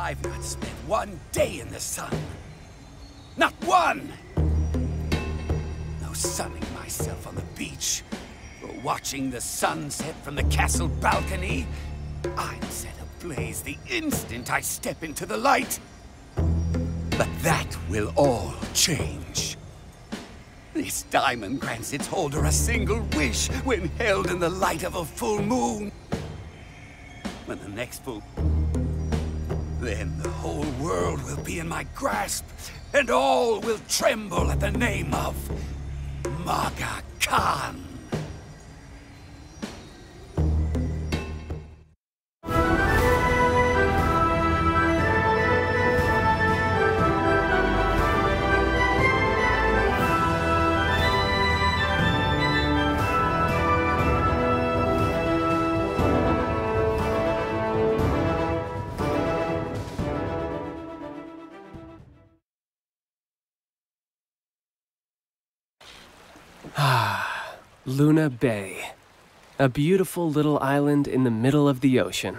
I've not spent one day in the sun. Not one! No sunning myself on the beach, or watching the sunset from the castle balcony. I'm set ablaze the instant I step into the light. But that will all change. This diamond grants its holder a single wish when held in the light of a full moon. When the next full... Then the whole world will be in my grasp, and all will tremble at the name of Maga Khan. Luna Bay. A beautiful little island in the middle of the ocean.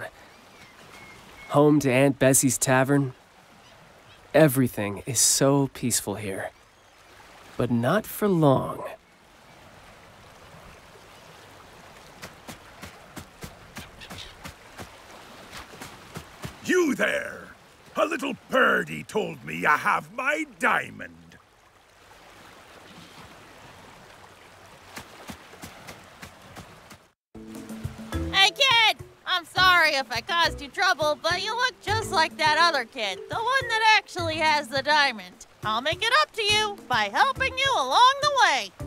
Home to Aunt Bessie's Tavern. Everything is so peaceful here. But not for long. You there! A little birdie told me I have my diamond. Kid! I'm sorry if I caused you trouble, but you look just like that other kid, the one that actually has the diamond. I'll make it up to you by helping you along the way.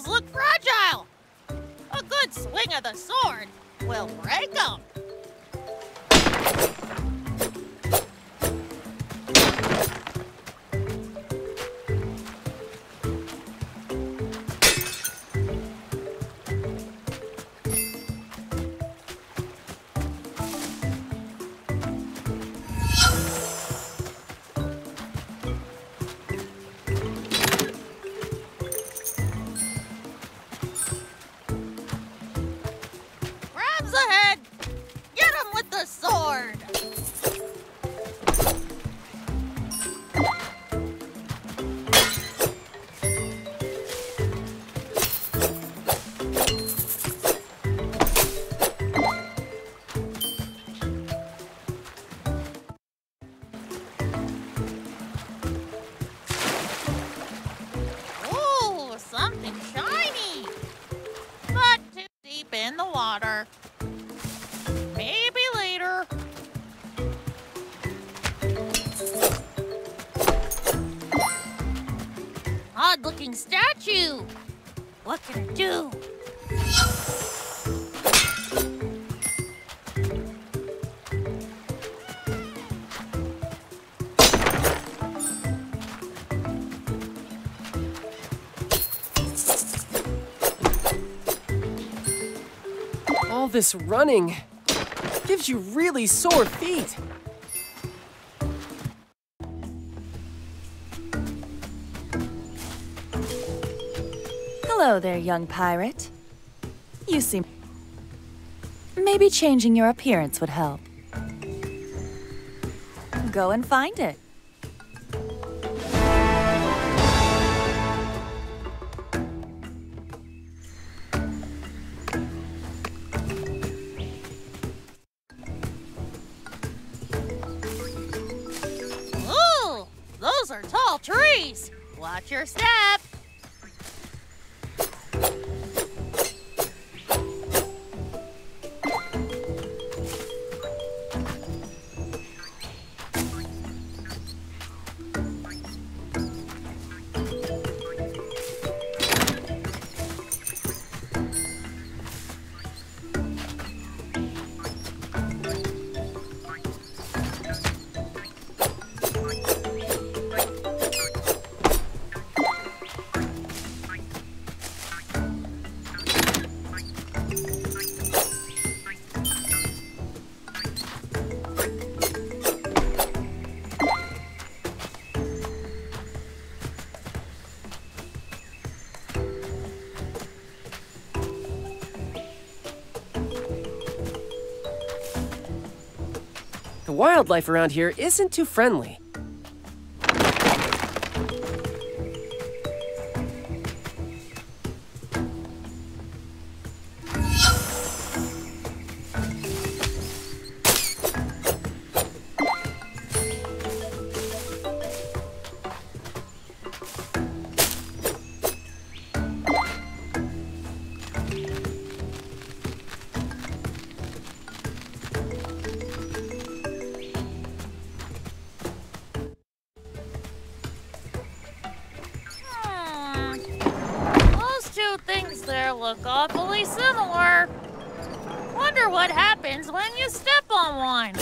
Look fragile. A good swing of the sword will break them. Water. Maybe later. Odd looking statue. What can I do? This running gives you really sore feet. Hello there, young pirate. You seem. Maybe changing your appearance would help. Go and find it. Trees. Watch your step. Wildlife around here isn't too friendly. Look awfully similar. Wonder what happens when you step on one.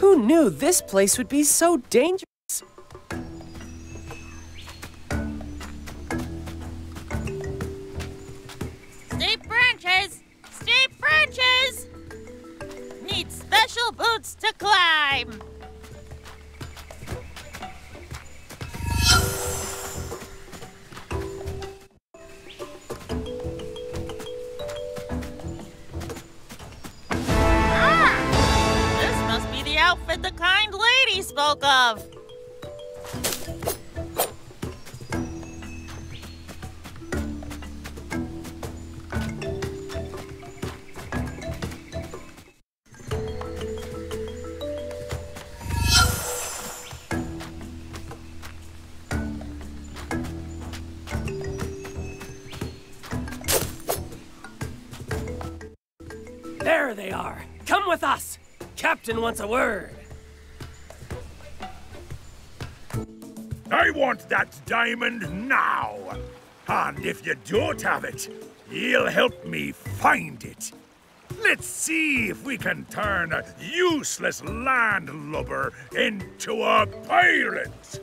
Who knew this place would be so dangerous? Steep branches! Steep branches! Need special boots to climb! Outfit the kind lady spoke of. There they are. Come with us. Captain wants a word. I want that diamond now. And if you don't have it, you'll help me find it. Let's see if we can turn a useless landlubber into a pirate.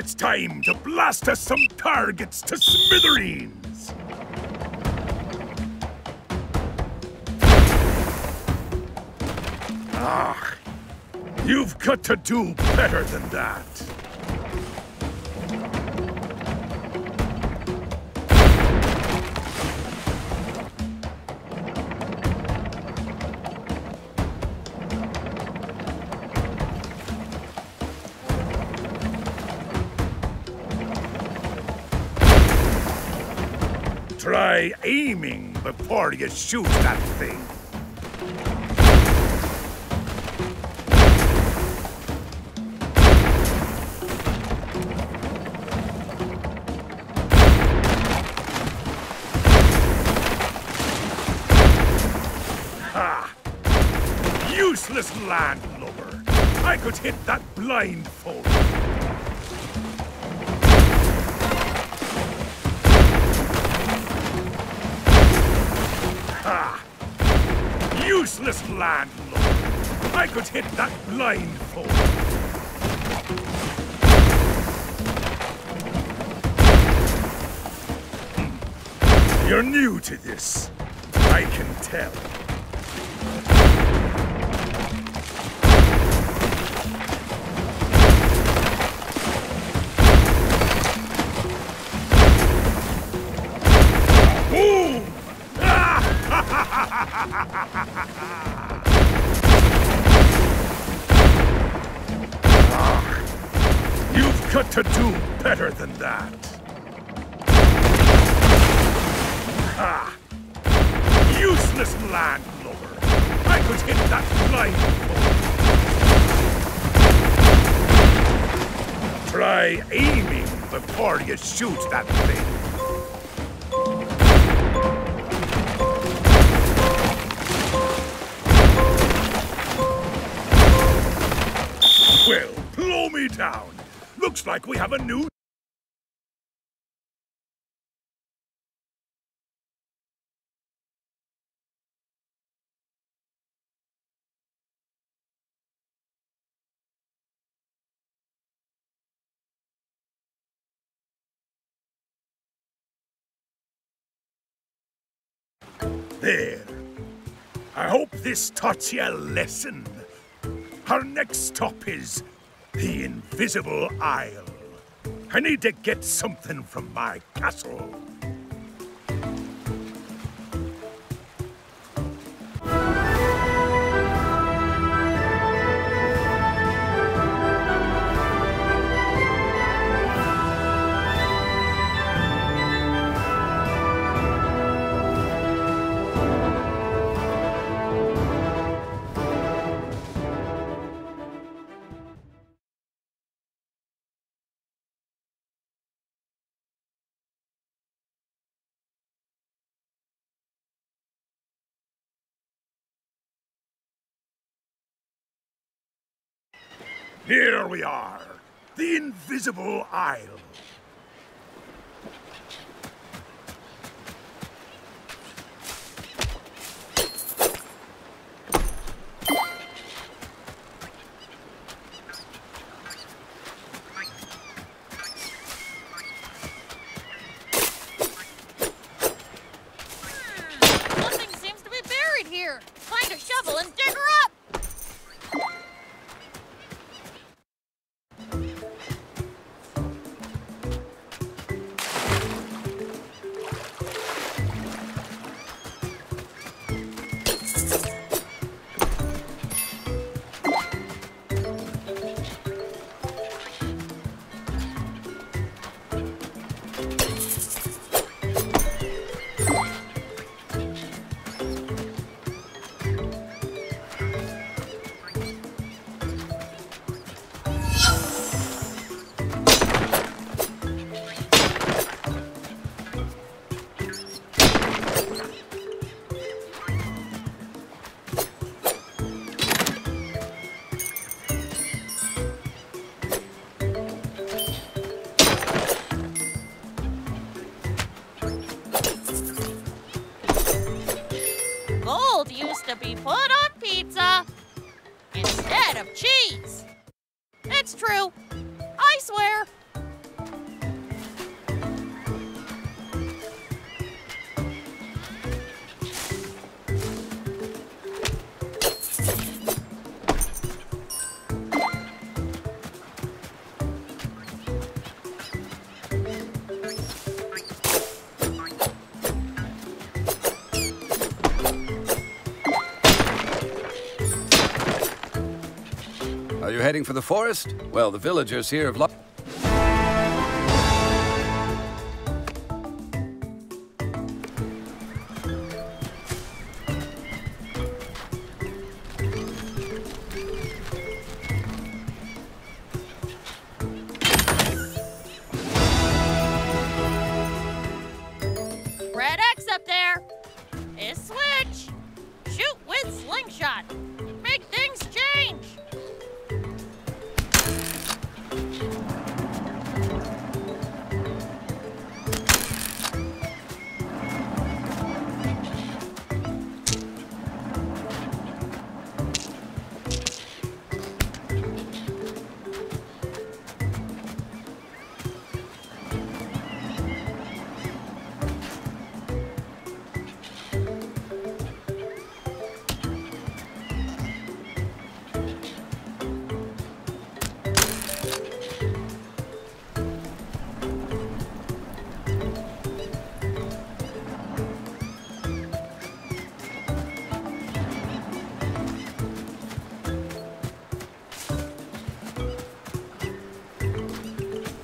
It's time to blast us some targets to smithereens! Ah, you've got to do better than that. Try aiming before you shoot that thing. Ha! Useless landlubber! I could hit that blindfold. Landlord! I could hit that blindfold. Hmm. You're new to this. I can tell. Better than that. Ah! Useless landlubber! I could hit that blindfold. Try aiming before you shoot that thing. Well, blow me down. Looks like we have a new There. I hope this taught you a lesson. Our next stop is the Invisible Isle. I need to get something from my castle. Here we are, the Invisible Isle. For the forest? Well, the villagers here have lost.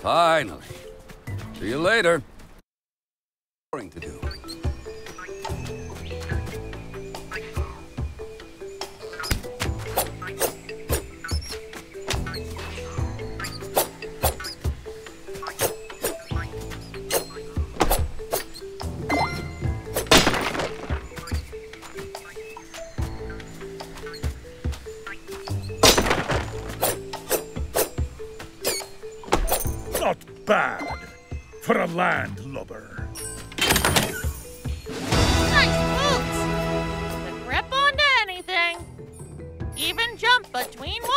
Finally. See you later. To do. Bad for a landlubber. Nice boots! To grip onto anything. Even jump between walls.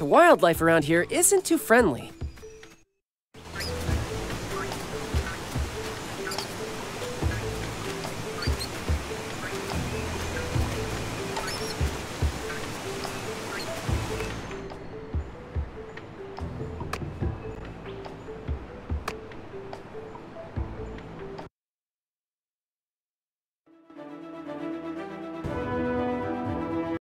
The wildlife around here isn't too friendly.